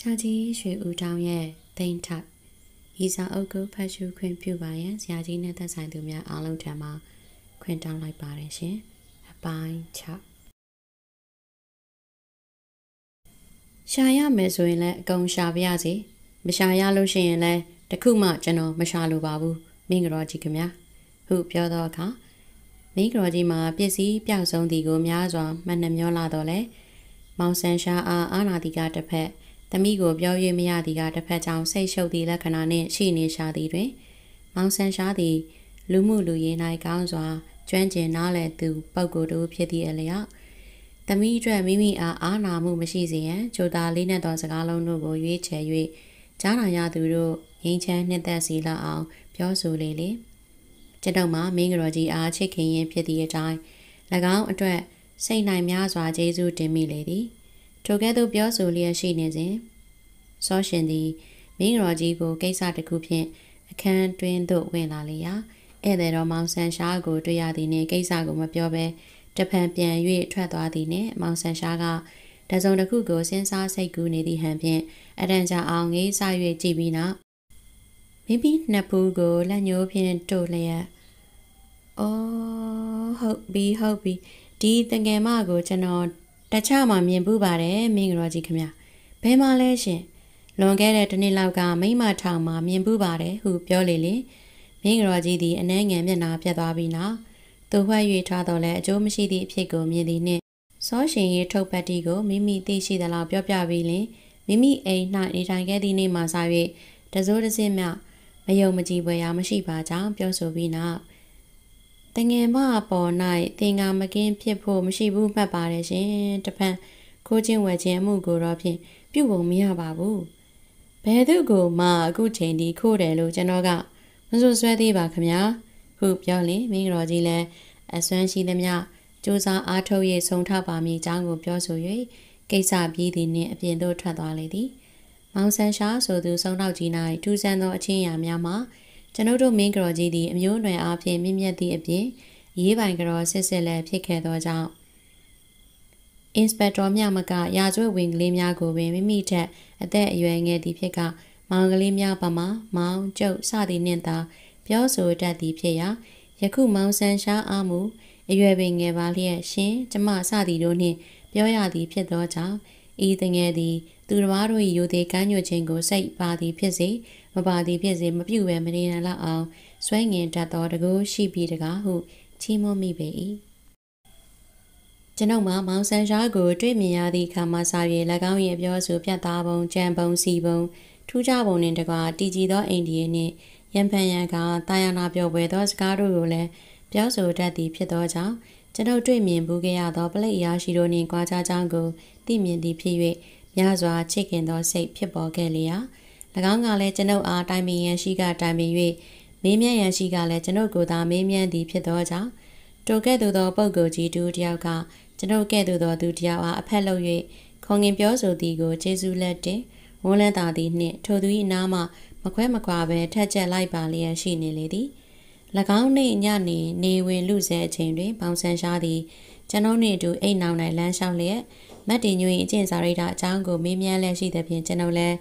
ဆရာကြီးရွှေဦးတောင်ရဲ့တိန်ထပ်ဤစာအုပ်ကိုဖတ်ရှုခွင့်ပြုပါရန်ဆရာကြီးနဲ့သက်ဆိုင်သူများအားလုံးထံမှခွင့်တောင်းလိုက်ပါတယ်ရှင်အပိုင်း6ရှာရမယ်ဆိုရင်လည်းအကုန်ရှာပါရစေမရှာရလို့ရှိရင်လည်းတခုမှကျွန်တော်မရှာလိုပါဘူးမင်းကြောကြီးခင်ဗျာဟုပြောတော့အခါမင်းကြောကြီးမှာပစ္စည်းပြောက်ဆုံးသည်ကိုများစွာမှတ်နှမျောလာတော့လေမောင်ဆန်ရှာအားအာနာတိကတစ်ဖက် သမီးကိုပြော၍မရသည်ကတစ်ဖက်ကြောင့်စိတ်ရှုပ်သည့်လက္ခဏာနှင့်ရှိနေရှာသည်တွင် မောင်ဆန်ရှာသည် လူမှုလူရေး၌ကောင်းစွာကျွမ်းကျင်နားလည်သူပုဂ္ဂိုလ်တို့ဖြစ်သည့်အလျောက်သမီးအတွက်မိမိအားအားနာမှုမရှိစေရန်ကြိုတာလေးနဲ့သောစကားလုံးတို့ကိုရွေးချယ်၍ကြားနာရသူတို့ငြိမ်းချမ်းနှစ်သက်စီလောက်အောင် ပြောဆိုလေလေကျွန်တော်မှမင်းကတော်ကြီးအားချစ်ခင်ရင်ဖြစ်သည့်အတိုင်း၎င်းအတွက်စိတ်နိုင်များစွာကျေးဇူးတင်မိလေသည် ထိုကဲ့သို့ပြောဆိုလျက်ရှိနေစဉ်စောရှင်သည်မင်းတော်ကြီးကိုကိစ္စတစ်ခုဖြင့်အခန်းတွင်သို့ဝင်လာလေရာဧည့်သည်တော်မောင်ဆန်ရှားကိုတွေ့ရသည်နှင့်ကိစ္စကိုမပြောဘဲတဖန်ပြန်၍ထွက်သွားသည်နှင့်မောင်ဆန်ရှားကတစုံတစ်ခုကိုစဉ်းစားစိတ်ကူးနေသည့်ဟန်ဖြင့်အတန်ကြာအောင်ငေးဆ၍ကြည့်ပြီးနောက်မိမိနှစ်ဖူးကိုလက်ညှိုးဖြင့်တို့လျက်အော်ဟုတ်ပြီဟုတ်ပြီဒီတငယ်မကိုကျွန်တော် တခြားမှမြင်ပူးပါတယ်မင်းရောကြီးခမဘယ်မှာလဲရှင်လွန်ခဲ့တဲ့တနေ့လောက်ကမိမထောင်မှာမြင်ပူးပါတယ်ဟုပြောလေလေမင်းရောကြီးသည်အနှဲငယ်မျက်နှာပြတ်သွားပြီးနောက်သူဝှက်၍ထားတော့လဲအကျိုးမရှိသည့်အဖြစ်ကိုမြင်သည်နှင့်စောရှင်ရေးထုတ်ပတ်တီကိုမိမိသိရှိသလောက်ပြောပြပြီးလင်မိမိအိမ်၌နေထိုင်ခဲ့သည့်နေ့မှစ၍တစိုးတစင်းမြမယုံမကြည်ပွဲရာမရှိပါကြောင်းပြောဆိုပြီးနောက် တငယ်မပေါ်၌သင်္ကာမကင်းဖြစ်ဖို့မရှိဘူးမှတ်ပါတယ်ရှင်တပံခိုးချင်းဝယ်ချင်းအမှုကိုတော့ဖြင့်ပြုတ်ပုံမရပါဘူးဘယ်သူကိုမှအခုချိန်ဒီခိုးတယ်လို့ကျွန်တော်ကမစွဆွဲသေးပါခမညာဟုပြောလင်မင်းတော်ကြီးလည်းအစွမ်းရှိသမျှစူးစမ်းအားထုတ်၍ဆုံထပါမည်အကြောင်းကိုပြောဆို၍ကိစ္စပြီးသည်နှင့်အပြင်သို့ထွက်သွားလေသည်မောင်ဆန်ရှာဆိုသူစုံနောက်ကြီး၌ထူးဆန်းသောအချင်းရာများမှာ ကျွန်ုပ်တို့မင်းကတော်ကြီးသည်အမျိုးအနွယ်အားဖြင့်မြင့်မြတ်သည့်အပြင်ရေးပိုင်ကတော်စစ်စစ်လည်းဖြစ်ခဲ့သောကြောင့်အင်စပက်တော်မြမကရာဇဝတ်ဝင်ကလေးများကိုပင်မိမိထက်အသက်အရွယ်ငယ်သည့်ဖြစ်ကမောင်ကလေးများပမာမောင်ကျုပ်စသည်နှင့်သာပြောဆိုတတ်သည်ဖြစ်ရာယခုမောင်ဆန်ရှားအားမူအရွယ်ပင်ငယ်ပါလျက်ရှင်ကျမစသည်တို့နှင့်ပြောရသည်ဖြစ်သောကြောင့်ဤတငယ်သည် သူတော်ဘာတို့၏ယိုသေးကမ်းညွတ်ခြင်းကိုစိတ်ပါသည်ဖြစ်စေမပါသည်ဖြစ်စေမပြုတ်ပဲမနေနိုင်လောက်အောင်စွဲငင်တတ်သောတကူရှိပြီးတကားဟုချီးမွမ်းမိပေ၏ကျွန်ုပ်မှာမောင်ဆန်ရှားကိုတွေ့မြင်ရသည့်အခါမှစာ၍၎င်း၏အပြောဆိုပြတ်သားပုံကြံပုံစီပုံထူးခြားပုံနှင့်တကားတည်ကြည်သောအိန္ဒိယနှင့်ရံဖန်ရန်ကတာယာနာပြောပွဲသောစကားတို့ကိုလည်းပြောဆိုတတ်သည်ဖြစ်သောကြောင့်ကျွန်ုပ်တွေ့မြင်ဘူးခဲ့ရသောပလိအရာရှိတို့နှင့်ကြွားကြကြောင်းကိုသိမြင်သည်ဖြစ်၍ များစွာချစ်ခင်သောစိတ်ဖြစ်ပေါ်ခဲ့လျာ၎င်းကလည်းကျွန်ုပ်အားတိုင်ပင်ရန်ရှိကတိုင်ပင်၍မေးမြန်းရန်ရှိကလည်းကျွန်ုပ်ကိုသာမေးမြန်းသည်ဖြစ်သောကြောင့်တိုကဲ့သို့သောပုဂ္ဂိုလ်ကြီးတူတယောက်ကကျွန်ုပ်ကဲ့သို့သောသူတယောက်အားအဖက်လုပ်၍ခေါငင်ပြောဆိုသည်ကိုကျေးဇူးလက်တင်ဝန်းလန်းသာသည်နှင့်ထိုသူ၏နားမှမခွဲမခွာပဲထက်ချက်လိုက်ပါလျက်ရှိနေလေသည်၎င်းနှင့်ညနေနေဝင်လူဆဲအချိန်တွင်ပေါင်ဆန်ရှားသည်ကျွန်ုပ်နှင့်အတူအိတ်နောင်၌လမ်းလျှောက်လျက် မတ်တင်ညွ၏အကျင့်စာရိတ္တအကြောင်းကိုမေးမြန်းလျက်ရှိသဖြင့်ကျွန်ုပ်လည်း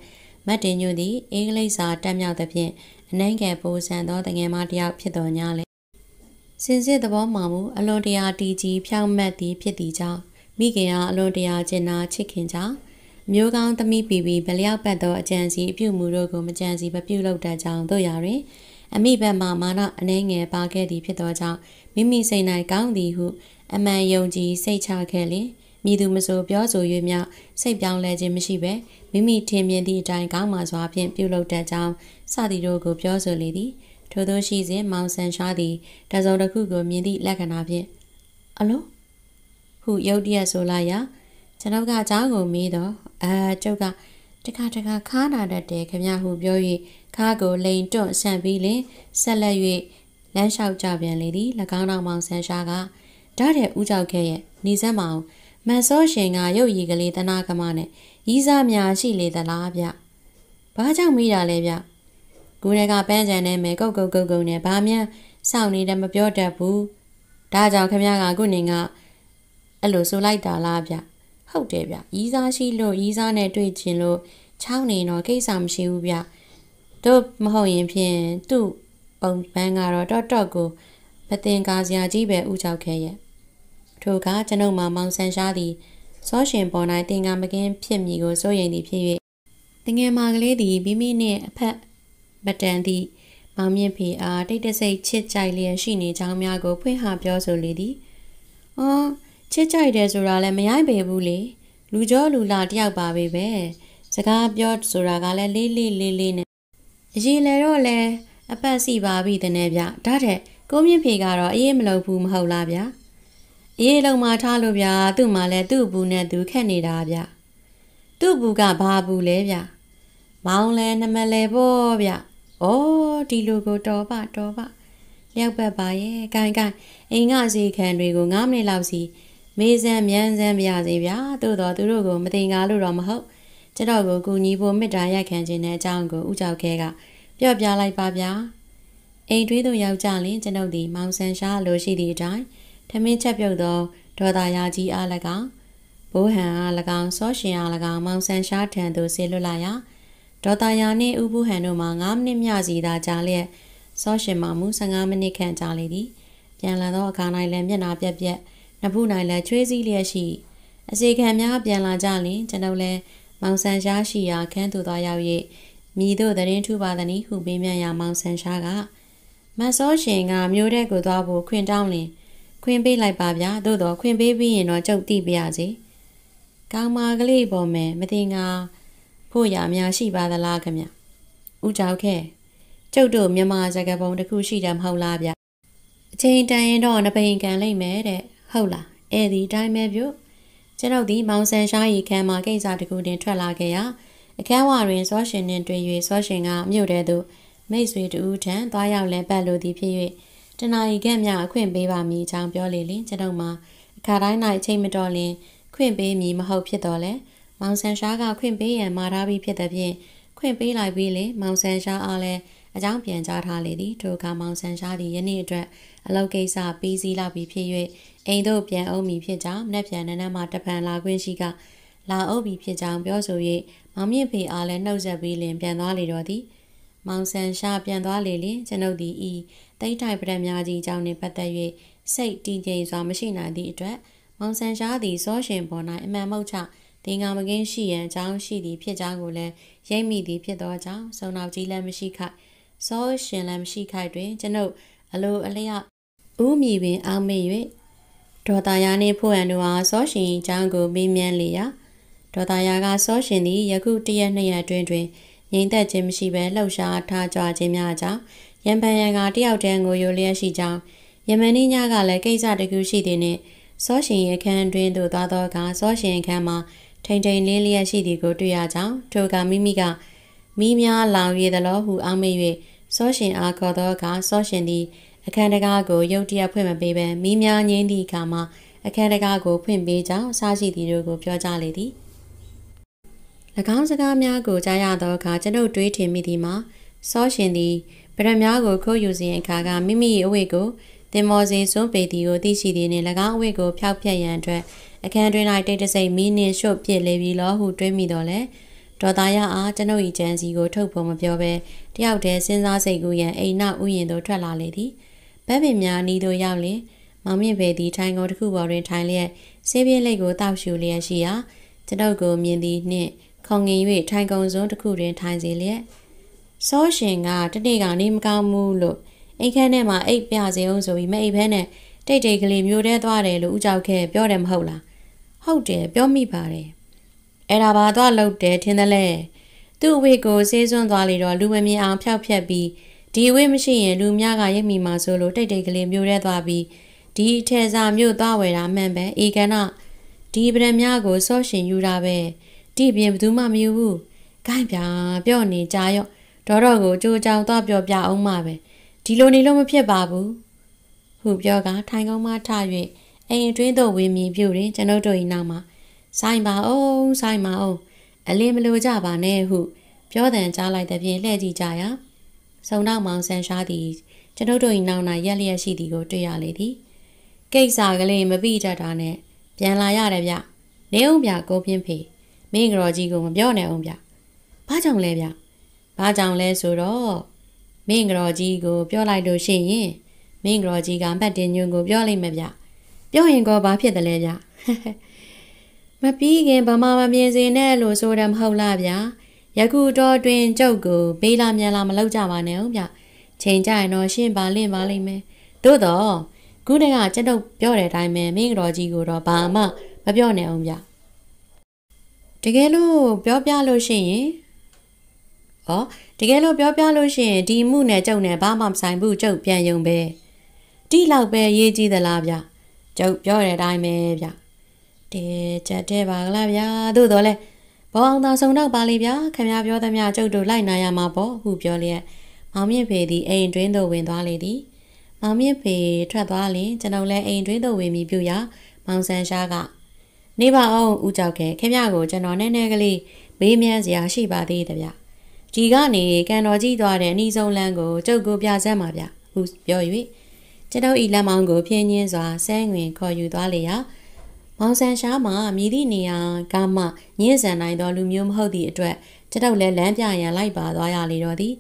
မတ်တင်ညွသည်အင်္ဂလိပ်စာတက်မြောက်သဖြင့်အနှံငယ်ပိုးဆန်သောတငယ်မတယောက်ဖြစ်တော်ညာလေစင်စစ်သဘောမှမူအလွန်တရာတီကြီးဖြောင့်မတ်သည်ဖြစ်သည်ကြောင့်မိခင်အားအလွန်တရာကျင်နာချစ်ခင်ကြောင့်မျိုးကောင်းသမီးပီပီဗလျောက်ပတ်သောအကြံစီအပြုမှုတို့ကိုမကြံစီမပြုလုပ်တတ်ကြောင်းတို့ရာတွင်အမိဘက်မှမာနအနှဲငယ်ပါခဲ့သည်ဖြစ်သောကြောင့်မိမိစိတ်၌ကောင်းသည်ဟု အမှန်ယုံကြည်စိတ်ချခဲ့လျင် မိသူမဆိုပြောဆို၍မြစိတ်ပြောင်းလဲခြင်းမရှိဘဲမိမိထင်မြင်သည့်အတိုင်းကောင်းမှစွာဖြင့်ပြုလုပ်တတ်ကြောင်းစသည်တို့ကိုပြောဆိုလေသည်ထို့သောရှိစဉ်မောင်ဆန်ရှားသည်တစုံတစ်ခုကိုမြင်သည့်လက္ခဏာဖြင့်အလိုဟုယုတ်တရက်ဆိုလိုက်ရာကျွန်ုပ်ကအเจ้าကိုမေးတော့အာကျုပ်ကတခါတခါခါနာတတ်တယ်ခမဟုပြော၍ခါကိုလိန်တွန့်ဆန့်ပြီးလင်ဆက်လက်၍လမ်းလျှောက်ကြပြန်လေသည်၎င်းတော်မောင်ဆန်ရှားကဓာတ်တဲ့ဥကြောက်ခဲ့ရဲ့နေစမ်းမအောင် မန်စောရှင်ကရုပ်ရည်ကလေးတနာကမနဲ့ရီးစားများရှိလေသလားဗျဘာကြောင့်မိတာလဲဗျကိုယ်ကပန်းချန်နဲ့မယ်ကုတ်ကုတ်ကုတ်ကုတ်နဲ့ဘာမှစောင့်နေတယ်မပြောတတ်ဘူးဒါကြောင့်ခမရကခုနေကအဲ့လိုဆိုလိုက်တာလားဗျဟုတ်တယ်ဗျရီးစားရှိလို့ရီးစားနဲ့တွေ့ချင်လို့ချောင်းနေတော့ကိစ္စမရှိဘူးဗျတို့မဟုတ်ရင်ဖြင့်သူ့ပုံပန်းကတော့တော့တော့ကိုမတင်ကားစရာကြီးပဲဥကြောက်ခဲ့ရဲ့ ထို့ကကျွန်ုပ်မှမောင်ဆန်ရှားသည်စောရှင်ပေါ်၌တင်ကားမကင်းဖြစ်မည်ကိုစိုးရိမ်သည်ဖြစ်၍တငယ်မာကလေးသည်မိမိနှင့်အဖက်မတန်သည့်မောင်မြင့်ဖေအားတိတ်တဆိတ်ချစ်ကြိုက်လျက်ရှိနေကြောင်းများကိုဖွင့်ဟပြောဆိုလေသည်။အော်ချစ်ကြိုက်တယ်ဆိုတာလည်းမရိုက်ပေဘူးလေ။လူကြောလူလာတယောက်ပါပဲပဲ။စကားပြောဆိုတာကလည်းလေးလေးလေးလေးနဲ့အရေးလဲတော့လဲအပတ်စီပါပြီတဲ့နဲ့ဗျ။ဒါတဲ့ကိုမြင့်ဖေကတော့အေးမလုပ်ဘူးမဟုတ်လားဗျ။ အေးလုံးမထားလို့ဗျာသူ့မှာလဲသူ့ဘူးနဲ့သူခက်နေတာဗျ။သူ့ဘူးကဘာဘူးလဲဗျ။မောင်လဲနမလဲပေါ့ဗျ။။အော်ဒီလိုကိုတော်ပါတော်ပါလျောက်ပတ်ပါရဲ့။ဂိုင်ဂိုင်အိမ်ကစီခံတွေကို9မိနစ်လောက်စီမေးစမ်းမြန်စမ်းပြရစီဗျာ။သို့တော်သူတို့ကိုမတင်ကားလို့တော့မဟုတ်။ကျွန်တော်ကိုကူညီဖို့မေတ္တာရက်ခံခြင်းတဲ့အကြောင်းကိုဥကြောက်ခဲကပြော့ပြလိုက်ပါဗျာ။အိမ်တွေးသို့ရောက်ကြလင်ကျွန်ုပ်သည်မောင်ဆန်ရှားလိုရှိသည့်အတိုင်း ထမင်းချက်ပြုတ်သောဒေါ်သာယာကြီးအား၎င်းဘိုးဟန်အား၎င်းစောရှင်အား၎င်းမောင်ဆန်ရှားထံသို့ဆေလွတ်လာရာဒေါ်တာယာနှင့်ဦးဘူးဟန်တို့မှ9မိနစ်မျှစီသာကြာလျက်စောရှင်မှမူ15မိနစ်ခန့်ကြာလေသည်ပြန်လာသောအခါ၌လည်းမျက်နာပြက်ပြက်နှဖူး၌လည်းချွေးစည်းလျက်ရှိအစီခံများပြန်လာကြလင်ကျွန်ုပ်လည်းမောင်ဆန်ရှားရှိရာခန်းသို့သွားရောက်၍မိတို့သတင်းထူပါသည်ဟုပေးမြန်ရာမောင်ဆန်ရှားကမဆောရှင်ကမျိုးတဲ့ကိုသွားဖို့ခွင်တောင်းလင် ခွင်ပေးလိုက်ပါဗျာသို့တော့ခွင်ပေးပြီးရင်တော့ကြုတ်တိပြရစီကောင်းမာကလေးပေါ်မယ်မတင်ငါဖို့ရများရှိပါသလားခင်ဗျဦးကြောက်ခဲ့ကျုပ်တို့မြန်မာစကားပုံတစ်ခုရှိတယ်မဟုတ်လားဗျအချိန်တန်ရင်တော့နပိန်ကန်လိုက်မယ်တဲ့ဟုတ်လားအဲ့ဒီတိုင်းပဲပြုကျွန်ုပ်ဒီမောင်ဆန်ရှားရီခန်းမှာကိစ္စတခုတင်ထွက်လာခဲ့ရာအခန်းဝတွင်စောရှင်နှင့်တွေ့၍စောရှင်ကမြို့တဲသို့မိတ်ဆွေတူထံသွားရောက်လဲပတ်လို့သည်ဖြစ်၍ တနာရီခန့်မြအခွင့်ပေးပါမည်အကြောင်းပြောလေလင်ကျွန်ုပ်မှာအခါတိုင်း၌အချိန်မတော်လင်ခွင့်ပေးမည်မဟုတ်ဖြစ်တော်လဲမောင်ဆန်ရှားကခွင့်ပေးရန်မှာထားပြီးဖြစ်တဲ့ဖြင့်ခွင့်ပေးလိုက်ပြီးလေမောင်ဆန်ရှားအားလည်းအကြောင်းပြန်ကြားထားလေသည်ထိုအခါမောင်ဆန်ရှားသည်ယနေ့အတွက်အလုပ်ကိစ္စပြီးစီးလောက်ပြီးဖြစ်၍အိမ်သို့ပြန်အုပ်မိဖြစ်ကြောင်းမနှက်ပြန်နန်းနန်းမှတပံလာခွင့်ရှိကလာအုပ်ပြီးဖြစ်ကြောင်းပြောဆို၍မောင်မြင့်ဖေအားလည်းနှုတ်ဆက်ပြီးလင်ပြန်သွားလေတော့သည်မောင်ဆန်ရှားပြန်သွားလေလင်ကျွန်ုပ်သည်ဤ တိတ်ထိုက်ပဒက်များကြီးအကြောင်းနှင့်ပတ်သက်၍စိတ်တည်ငြိမ်စွာမရှိနိုင်သည့်အတွက်မောင်ဆန်ရှားသည်စောရှင်ပေါ်၌အမှန်မဟုတ်ချတင်ငါမကင်းရှိရန်အကြောင်းရှိသည်ဖြစ်ကြောင်းကိုလည်းရိပ်မိသည်ဖြစ်သောကြောင့်စုံနောက်ကြီးလည်းမရှိခိုက်စောရှင်လည်းမရှိခိုက်တွင်ကျွန်ုပ်အလိုအလျောက်ဥမီပင်အောင်မေ၍ဒေါ်တာယာနှင့်ဖို့ရန်တို့အားစောရှင်အကြောင်းကိုမေးမြန်းလေရာဒေါ်တာယာကစောရှင်သည်ယခုတရက်နှစ်ရက်အတွင်းတွင်ငြိမ်သက်ခြင်းမရှိဘဲလှုပ်ရှားထားကြခြင်းများကြောင့်ရံပန်ရံကတယောက်တည်းငိုယိုလျက်ရှိကြောင်းယမန်နီးညကလည်းကိစ္စတကူရှိသည်နှင့်စောရှင်ရဲ့ခန်းတွင်သို့သွားသောအခါစောရှင်ခန်းမှာထိန်ထိန်လင်းလျက်ရှိသည်ကိုတွေ့ရကြောင်းထိုကမိမိကမိများလောင်ရည်သလိုဟုအောက်မေ့၍စောရှင်အားခေါ်သောအခါစောရှင်သည်အခန်းတကားကိုရုတ်တရက်ဖွင့်မပေးဘဲမိများငင်းသည့်အခါမှာအခန်းတကားကိုဖွင့်ပေးကြောင်းစားရှိသည်တို့ကိုပြောကြားလေသည်၎င်းစကားများကိုကြားရသောအခါကျွန်ုပ်တွေးထင်မိသည်မှာစောရှင်သည် ဗရမများကိုခိုးယူစဉ်အခါကမိမိ၏အဝိတ်ကိုတင်မော်စီစွန်းပေသည်ကိုသိရှိသည်နှင့်၎င်းအဝိတ်ကိုဖျောက်ဖျက်ရန်အတွက်အခန်းတွင်၌တိတ်တဆိတ်မီးနှင့်ရှုပ်ပစ်လေပြီလောဟုတွေးမိတော့လဲဒေါ်သားရအားကျွန်ုပ်၏ကြံစီကိုထုတ်ဖို့မပြောဘဲတယောက်တည်းစဉ်းစားစိတ်ကူးရန်အိမ်နောက်ဥယျာဉ်သို့ထွက်လာလေသည်ဗက်ပင်များနီးသို့ရောက်လျင်မောင်မြင့်ပေသည်ထိုင်ကုန်တစ်ခုပေါ်တွင်ထိုင်လျက်ဆေးပြင်းလိတ်ကိုတောက်ရှူလျက်ရှိရာကျွန်ုပ်ကိုမြင်သည်နှင့်ခုံငင်၍ထိုင်ကုန်စွန်းတစ်ခုတွင်ထိုင်စေလျက် စောရှင်ကတနေ့ကနေမကောင်းဘူးလို့အိမ်ခန်းထဲမှာအိတ်ပြစေအောင်ဆိုပြီးမအိတ်ဖဲနဲ့တိတ်တိတ်ကလေးမျိုးတဲသွားတယ်လို့ဦးကြောက်ခဲ့ပြောတယ်မဟုတ်လားဟုတ်တယ်ပြောမိပါတယ်အဲ့ဒါဘာသွားလုပ်တယ်ထင်တယ်လဲသူ့အဝေးကိုဆေးစွန်းသွားလေတော့လူမမြင်အောင်ဖျောက်ဖျက်ပြီးဒီအဝေးမရှိရင်လူများကရိပ်မိမှာဆိုလို့တိတ်တိတ်ကလေးမျိုးရဲသွားပြီးဒီထဲစာမျိုးသွားဝယ်တာမှန်ပဲအေကနာဒီပဒံများကိုစော့ရှင်ယူတာပဲဒီပြင်ဘယ်သူမှမယူဘူးခိုင်းပြပြော့နေကြရော့ ဒေါ်တော့ကိုကြိုးကြောင်သွားပြောပြအောင်မှပဲဒီလိုနေလို့မဖြစ်ပါဘူးဟုပြောကထိုင်ကောင်းမှထ၍အိမ်အတွင်းသို့ဝင်မြည်ပြုတွင်ကျွန်ုပ်တို့၏နောက်မှာဆိုင်ပါအောင်ဆိုင်ပါအောင်အလင်းမလိုကြပါနဲ့ဟု ပြောတဲ့ကြားလိုက်တဲ့ဖြင့်လှည့်ကြည့်ကြရာစုံတော့မောင်ဆန်ရှားသည်ကျွန်ုပ်တို့၏နောက်၌ရက်လျက်ရှိသည်ကိုတွေ့ရလေသည်ကိစ္စကလေးမပြီးတတ်တာနဲ့ပြန်လာရတယ်ဗျနေအောင်ဗျကိုပြင်းဖေမင်းကတော်ကြီးကိုမပြောနဲ့အောင်ဗျဘာကြောင့်လဲဗျ ဘာကြောင့်လဲဆိုတော့မင်းကတော်ကြီးကိုပြောလိုက်လို့ရှိရင်မင်းကတော်ကြီးကမတ်တင်ညွန့်ကိုပြောလိုက်မယ်ဗျပြောရင်ကောဘာဖြစ်တယ်လဲဗျမပြီးခင်ဗမာမမြင်စေနဲ့လို့ဆိုတယ်မဟုတ်လားဗျယခုတော့တွင်ကျုပ်ကိုဘေးလာမြန်လာမလောက်ကြပါနဲ့ဦးဗျချိန်ကြရင်တော့ရှင်းပါလင့်ပါလိမ့်မယ်သို့တော့ခုတည်းကကျွန်တော်ပြောတဲ့အတိုင်းပဲမင်းတော်ကြီးကိုတော့ဘာမှမပြောနဲ့အောင်ဗျတကယ်လို့ပြောပြလို့ရှိရင် ဩတကယ်လို့ပြောပြလို့ရှိရင်ဒီမှုနဲ့ကျုပ်နဲ့ဘာမှမဆိုင်ဘူးကျုပ်ပြန်ယုံပဲတိလောက်ပဲရေးကြည့်သလားဗျကျုပ်ပြောတဲ့အတိုင်းပဲဗျတဲချက်တဲ့ပါကလားဗျာသို့တော်လဲဘောအောင်သာဆုံတော့ပါလေဗျာခင်ဗျားပြောသမျှကျုပ်တို့လိုက်နာရမှာပေါ့ဟုပြောလျက်မောင်မြင့်ဖေသည်အိမ်တွင်းသို့ဝင်သွားလေသည်မောင်မြင့်ဖေထွက်သွားလင်ကျွန်ုပ်လည်းအိမ်တွင်းသို့ဝင်ပြီးပြူရာမောင်ဆန်းရှားကနေပါအောင်ဦးကြောက်ခဲခင်ဗျားကိုကျွန်တော်နည်းနည်းကလေးမေးမြန်းစရာရှိပါသေးတယ်ဗျ ဒီကနေကန်တော်ကြီးသွားတဲ့အနီးဆုံးလမ်းကိုကျုပ်ကိုပြဆန်းပါဗျဟုပြော၍ကျွန်ုပ်ဤလက်မောင်းကိုဖြင်းညင်းစွာဆန်းငွင်ခေါ်ယူသွားလေရာမောင်ဆန်ရှားမှာမြည်သည့်နေရာကမှညင်းဆန်နိုင်သောလူမျိုးမဟုတ်သည့်အတွက်ကျွန်ုပ်လည်းလမ်းပြရန်လိုက်ပါသွားရလေတော့သည်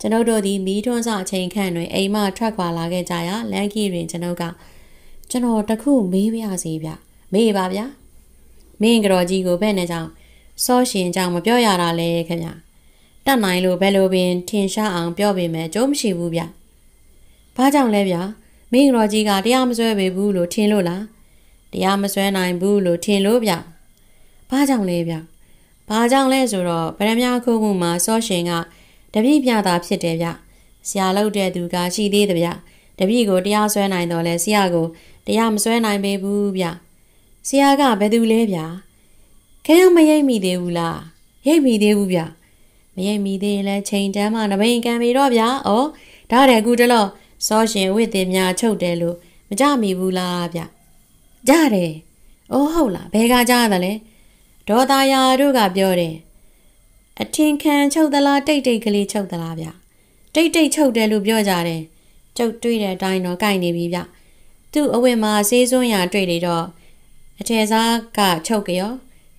ကျွန်ုပ်တို့သည်မီးထွန်းစအချိန်ခန့်တွင်အိမ်မှထွက်ခွာလာခဲ့ကြရာလမ်းကြီးတွင်ကျွန်ုပ်ကကျွန်တော်တခုမေးပြစီဗျမေးပါဗျာမင်းကတော်ကြီးကိုဘယ်နဲ့ကြောင့်စောရှင်ကြောင့်မပြောရတာလဲခင်ဗျ တတ်နိုင်လို့ဘယ်လိုပင် ထင်ရှားအောင်ပြောပေမဲ့ကြိုးမရှိဘူးဗျဘာကြောင့်လဲဗျမင်းကတော်ကြီးကတရားမစွဲပေဘူးလို့ထင်လို့လားတရားမစွဲနိုင်ဘူးလို့ထင်လို့ဗျဘာကြောင့်လဲဗျဘာကြောင့်လဲဆိုတော့ဗရမ ्या ခုမှုမှာစောရှင်ကတပည့်ပြတာဖြစ်တယ်ဗျဆရာလုပ်တဲ့သူကရှိသေးတယ်ဗျတပည့်ကိုတရားစွဲနိုင်တော့လဲဆရာကိုတရားမစွဲနိုင်ပေဘူးဗျဆရာကဘယ်သူလဲဗျခဲမရိပ်မိသေးဘူးလားရိပ်မိသေးဘူးဗျ မရိပ်မိသေးရင်လဲချိန်တန်းမှနဘိန်ကံပြီတော့ဗျဩဒါတဲ့အခုတလောစောရှင်ဝိသင်များချုပ်တယ်လို့မကြမိဘူးလားဗျကြတယ်။အိုးဟုတ်လားဘယ်ကကြားရသလဲ။ဒေါ်သားယာတို့ကပြောတယ်။အထင်ခံချုပ်သလားတိတ်တိတ်ကလေးချုပ်သလားဗျ။တိတ်တိတ်ချုပ်တယ်လို့ပြောကြတယ်။ကျုပ်တွေ့တဲ့အတိုင်းတော့ကြိုက်နေပြီဗျ။သူ့အဝတ်မှာဆေးစွန်းရာတွေ့နေတော့အထယ်စားကချုပ်ကြော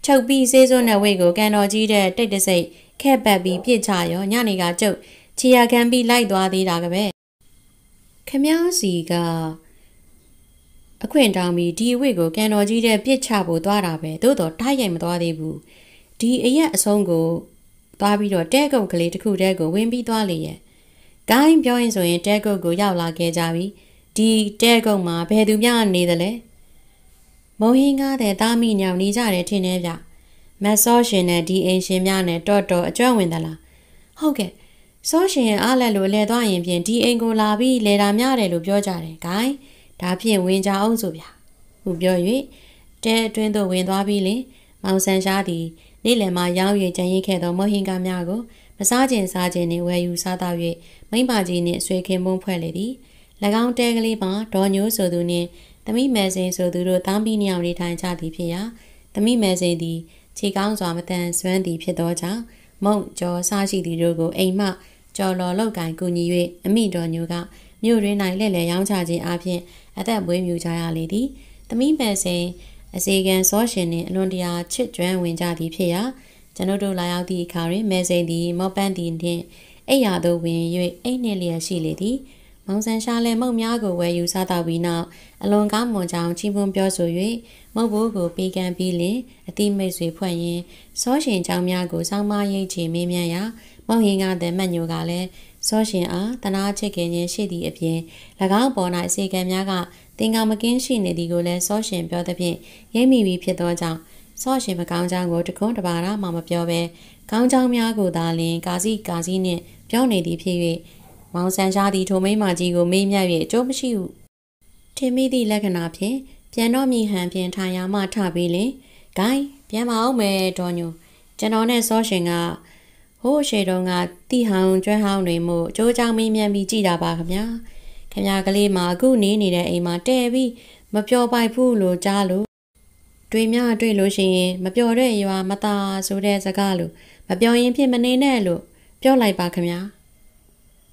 ချုပ်ပြီးဆေးစွန်းတဲ့ဝိတ်ကိုကန်တော်ကြီးတဲ့တိတ်တဆိတ် ခက်ပတ်ပြီးပြစ်ချရောညနေကကျုပ်ချီရခံပြီးလိုက်သွားသေးတာကပဲခမောင်းစီကအခွင့်တောင်းပြီးဒီအဝိတ်ကိုကန်တော်ကြီးတဲ့ပြစ်ချဖို့သွားတာပဲသို့တော့တိုက်ရိုက်မသွားသေးဘူးဒီအရက်အဆုံးကိုသွားပြီးတော့တဲကုတ်ကလေးတစ်ခုတည်းကိုဝင်ပြီးသွားလေရဲ့ဂိုင်းပြောရင်ဆိုရင်တဲကုတ်ကိုရောက်လာခဲ့ကြပြီဒီတဲကုတ်မှာဘယ်သူများနေသလဲမုံဟင်းကားတဲ့သားမိညောင်နေကြတယ်ထင်တယ်ဗျ မတ်စောရှင်နဲ့ဒီအိမ်ရှင်များနဲ့တော်တော်အကျွမ်းဝင်သလားဟုတ်ကဲ့စောရှင်အားလက်လိုလဲသွားရင်ဖြင့်ဒီအိမ်ကိုလာပြီးလဲတာများတယ်လို့ပြောကြတယ်ဂိုင်းဒါဖြင့်ဝင်ကြအောင်ဆိုဗျာဟုပြော၍တဲအတွင်းသို့ဝင်သွားပြီးလင်မောင်ဆန်ရှားသည်နေ့လယ်မှရောင်း၍ကြံရင်ခဲ့သောမဟင်ကားများကိုမစားခြင်းစားခြင်းနှင့်ဝယ်ယူစားသော၍မိမကြီးနှင့်ဆွေခင်မုန်းဖွဲ့လေသည်၎င်းတဲကလေးမှာဒေါ်ညိုးဆိုသူနှင့်သမီးမယ်စိန်ဆိုသူတို့တောင်းပြီးညောင်နေထိုင်ကြသည်ဖြစ်ရာသမီးမယ်စိန်သည် ခြေကောင်းစွာမတန်ဆွမ်းသည်ဖြစ်သောကြောင့်မုံကျော်စားရှိသည်တို့ကိုအိမ်မှကြော်လော်လောက်ကင်ကူညီ၍အမိတော်ညိုကမြို့ရင်း၌လှည့်လည်ရောင်းချခြင်းအပြင်အသက်မွေးမြူကြရလေသည်။သမီးမယ်စိန်အစီကံစောရှင်နှင့်အလွန်တရာချစ်ကျွမ်းဝင်ကြသည်ဖြစ်ရာကျွန်ုပ်တို့လာရောက်သည့်အခါတွင်မယ်စိန်သည်မောပန်းသည်နှင့်အိယာသို့ဝင်၍အိတ်နှင့်လျက်ရှိလေသည်။မောင်ဆန်ရှာလည်းမုတ်များကိုဝယ်ယူစားတော့ပြီးနောက်အလွန်ကောင်းမွန်ကြောင်းချီးမွမ်းပြောဆို၍ မုတ်ဘိုးကိုပေးကမ်းပြီးလင်အတိမိတ်ဆွေဖွဲ့ရင်းစောရှင်ကြောင်းများကိုစောင်းမရိတ်ချေမေးမြန်းရာမုံရင်ကတဲ့မတ်ညိုကလည်းစောရှင်အားတနာချစ်ခင်ခြင်းရှိသည့်အပြင်၎င်းပေါ်၌အစီကံများကသင်္ကာမကင်းရှိနေသည်ကိုလည်းစောရှင်ပြောသဖြင့်ရိပ်မိပြီးဖြစ်သောကြောင့်စောရှင်မကောင်းကြောင်းကိုတခွန်းတပါးမှမပြောဘဲကောင်းကြောင်းများကိုသာလျှင်ကာစီကာစီနှင့်ပြောနေသည်ဖြစ်၍မောင်ဆန်ရှားသည်ထိုမိမကြီးကိုမေးမြတ်၍အကျိုးမရှိဟုထင်မိသည့်လက္ခဏာဖြင့် ပြန်တော့မြည်ဟန်ဖြင့်ထိုင်ရမှထပြီးလင်ဂိုင်းပြန်မအောင်မယ်ဒေါ်ညိုကျွန်တော်နဲ့စောရှင်ကဟိုးရှေတုံးကတိဟောင်ကျွမ်းဟောင်းတွေမို့ကြိုးကြောင်မင်းမြန်ပြီးကြည်တာပါခင်ဗျာခင်ဗျာကလေးမှာအခုနေနေတဲ့အိမ်မှာတဲ့ပြီးမပျော်ပိုက်ဘူးလို့ကြားလို့တွေ့မြတွေ့လို့ရှိရင်မပျော်တဲ့ရွာမตาဆိုတဲ့စကားလို့မပျော်ရင်ဖြစ်မနေနဲ့လို့ပြောလိုက်ပါခင်ဗျာ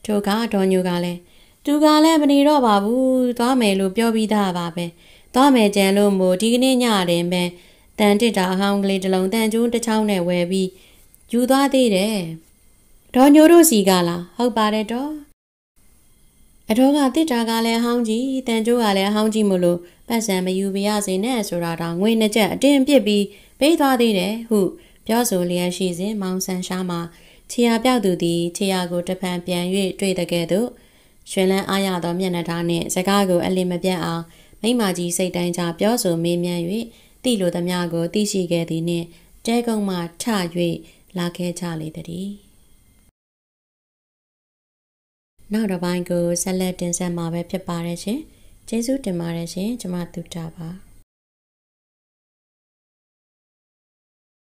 ထိုကဒေါ်ညိုကလည်းသူကလည်းမနေတော့ပါဘူးသွားမယ်လို့ပြောပြီးသားပါပဲ သွားမယ်ကြံလို့မို့ဒီကနေ့ညတင်ပဲတန်တစ်တာအဟောင်းကလေးတစ်လုံးတန်ကျိုးတစ်ချောင်းနဲ့ဝယ်ပြီးယူသွားသေးတယ်ဒေါ်ညိုတို့စီကလားဟုတ်ပါတယ်တော့အတော်ကတစ်တာကလည်းဟောင်းကြီးတန်ကျိုးကလည်းဟောင်းကြီးမလို့ပတ်စံမယူပြရစေနဲ့ဆိုတာတော့ငွေနှစ်ချက်အတင်းပစ်ပြီးပေးသွားသေးတယ်ဟုပြောဆိုလျက်ရှိစဉ်မောင်ဆန်ရှားမှာခြေရပြောက်သူသည်ခြေရကိုတဖန်ပြန်၍တွေ့တဲ့ကဲ့သို့ရွှင်လန်းအားရသောမျက်နှာသားနှင့်စကားကိုအလင်းမပြတ်အောင် မိမကြီးစိတ်တိုင်းချပြောဆိုမေးမြန်း၍တိလိုသမျှကိုသိရှိခဲ့သည်နှင့်တဲကုန်းမှထ၍လာခဲ့ကြလေသည်နောက်တစ်ပိုင်းကိုဆက်လက်တင်ဆက်မှာပဲဖြစ်ပါတယ်ရှင်ကျေးဇူးတင်ပါတယ်ရှင်ကျွန်မတူတာပါ